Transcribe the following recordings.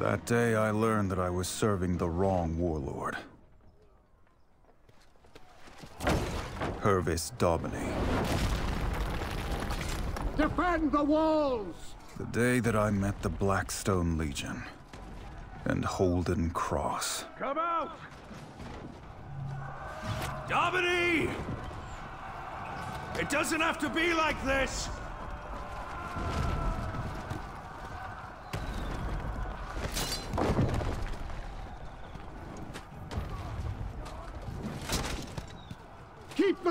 That day I learned that I was serving the wrong warlord. Hervis Dauberry. Defend the walls! The day that I met the Blackstone Legion and Holden Cross. Come out! Daubeny! It doesn't have to be like this!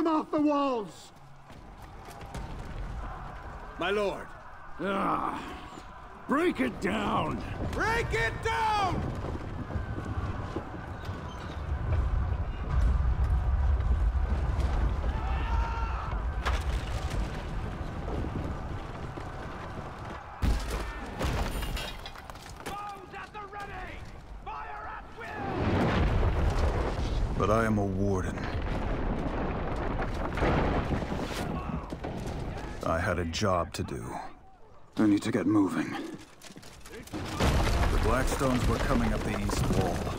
Them off the walls! My lord. Ah, break it down! Break it down! Bones at the running. Fire at will. But I am a warden. I had a job to do. I need to get moving. The Blackstones were coming up the east wall.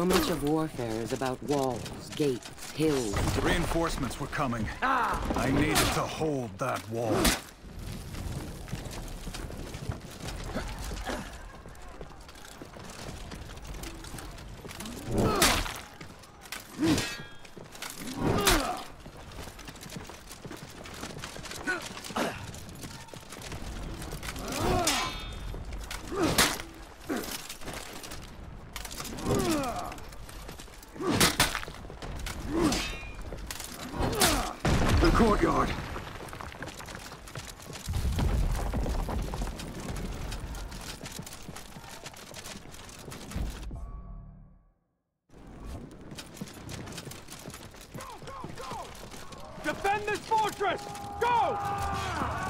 So much of warfare is about walls, gates, hills. Reinforcements were coming. Ah! I needed to hold that wall. The courtyard! Defend this fortress! Go!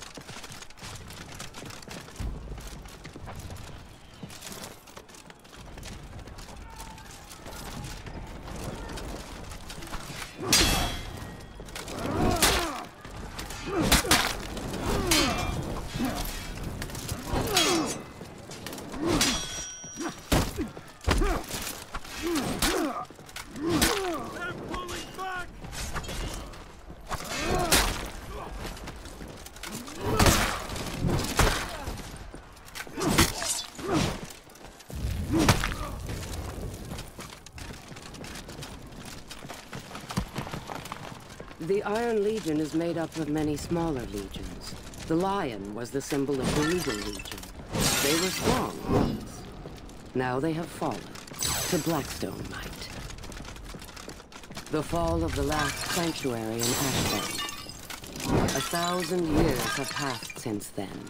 The Iron Legion is made up of many smaller legions. The lion was the symbol of the Regal Legion. They were strong once. Now they have fallen to Blackstone might. The fall of the last sanctuary in Ashfeld. A thousand years have passed since then.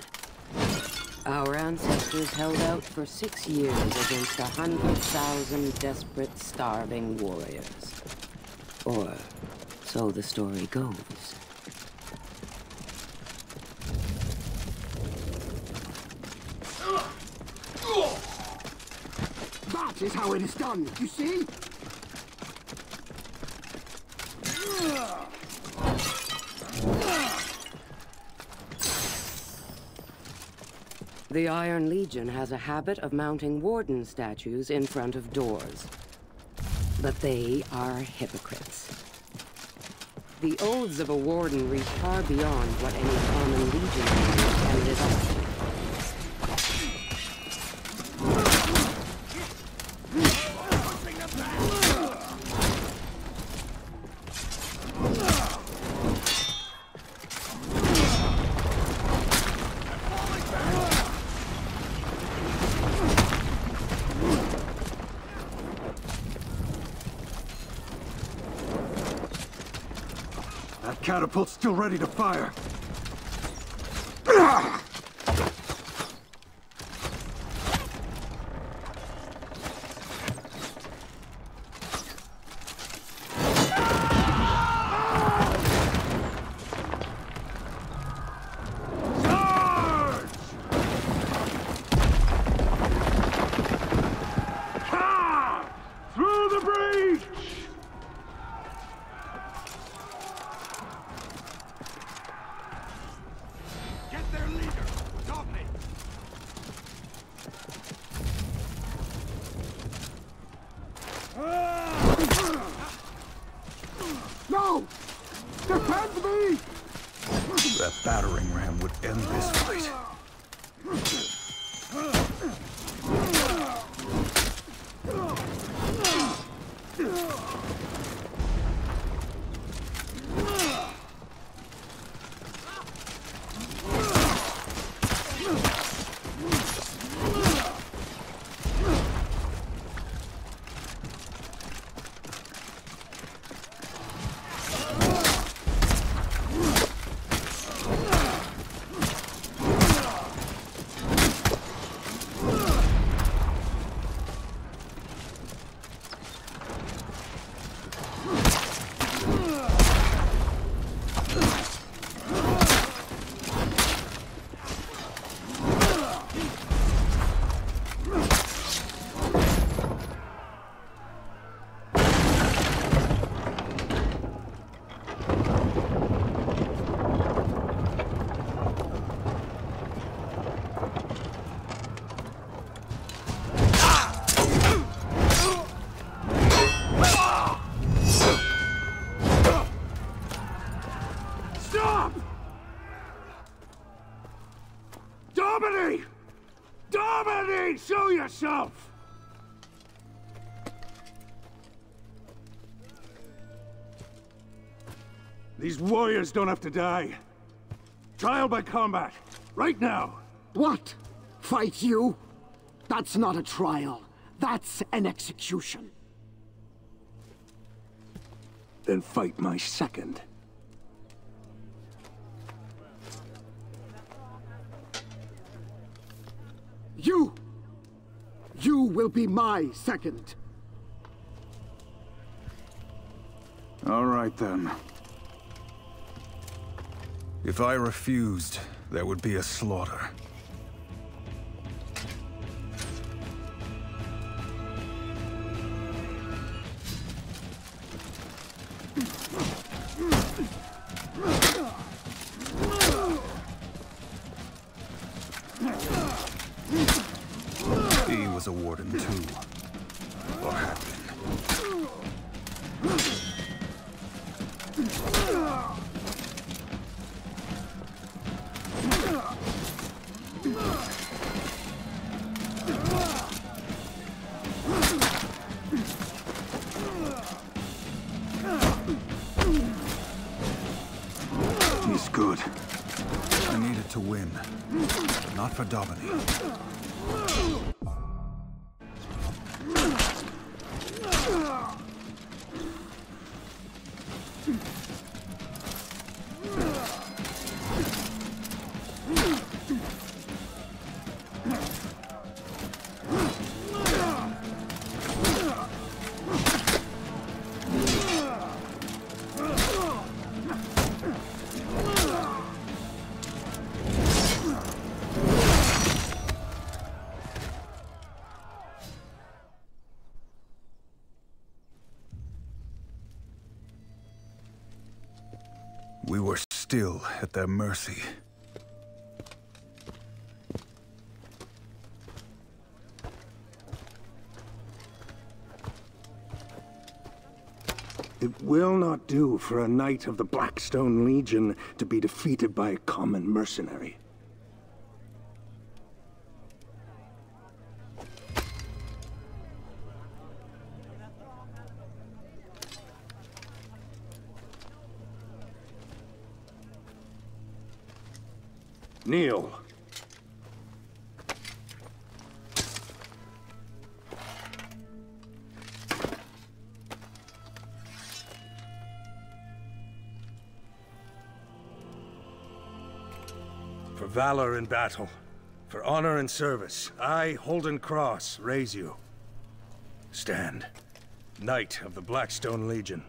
Our ancestors held out for six years against a hundred thousand desperate, starving warriors. Or so the story goes. That is how it is done, you see? The Iron Legion has a habit of mounting warden statues in front of doors. But they are hypocrites. The oaths of a warden reach far beyond what any common legion can live up to. That catapult's still ready to fire. Ram would end this These warriors don't have to die. Trial by combat. Right now. What? Fight you? That's not a trial. That's an execution. Then fight my second. You! You will be my second. All right, then. If I refused, there would be a slaughter. He was a warden too. Or had good. I needed to win. Not for Dominique. We were still at their mercy. It will not do for a knight of the Blackstone Legion to be defeated by a common mercenary. Kneel. For valor in battle, for honor and service, I, Holden Cross, raise you. Stand. Knight of the Blackstone Legion.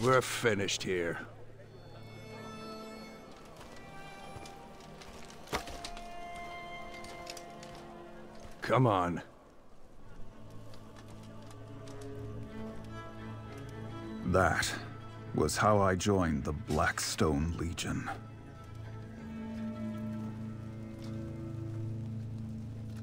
We're finished here. Come on. That was how I joined the Blackstone Legion.